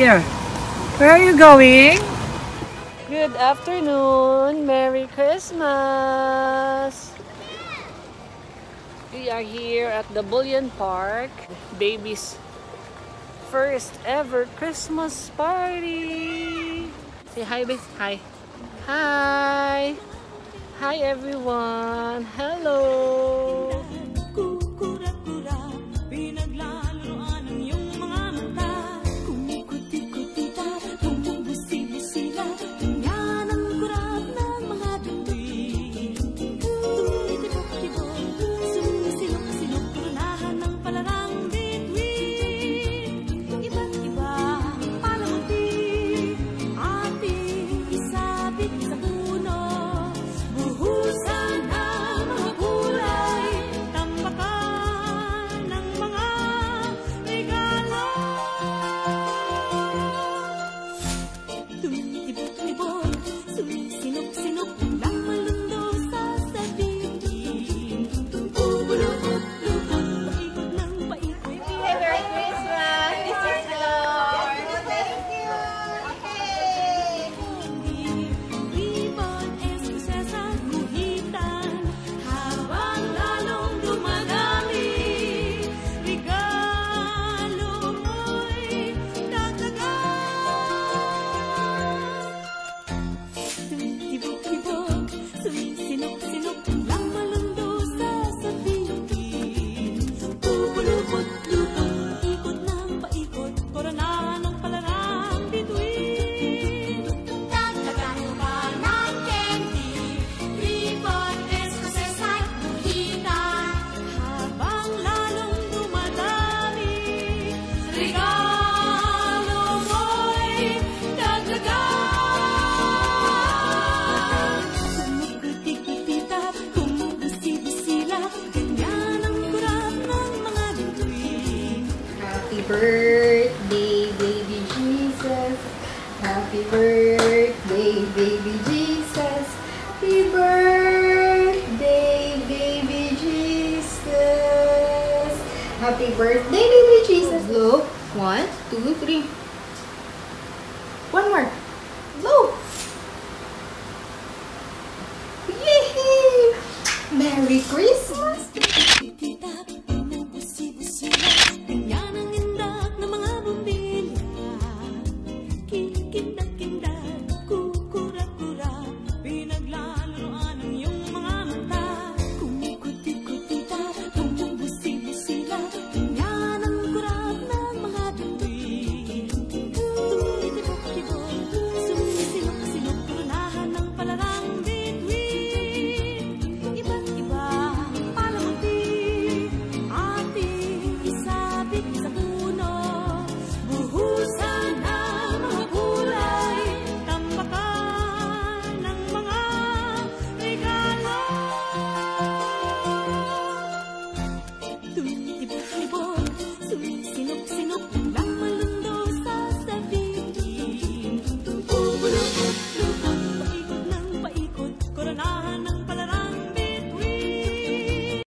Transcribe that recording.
Here. Where are you going? Good afternoon. Merry Christmas. We are here at the Bullion Park. Baby's first ever Christmas party. Say hi, babe. Hi. Hi. Hi, everyone. Hello. birthday, baby Jesus. Happy birthday, baby Jesus. Happy birthday, baby Jesus. Happy birthday, baby Jesus. Look. One, two, three.